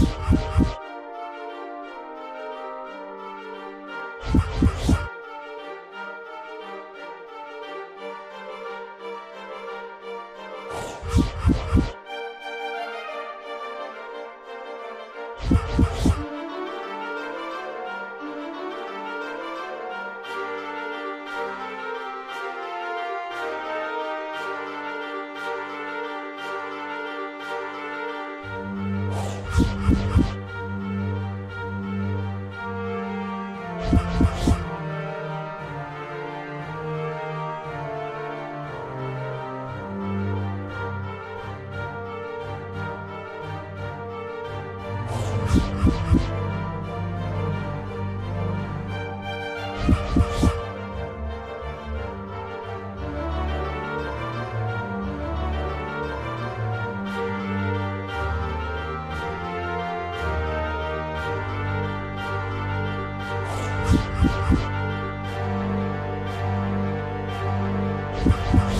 you you. Thank you.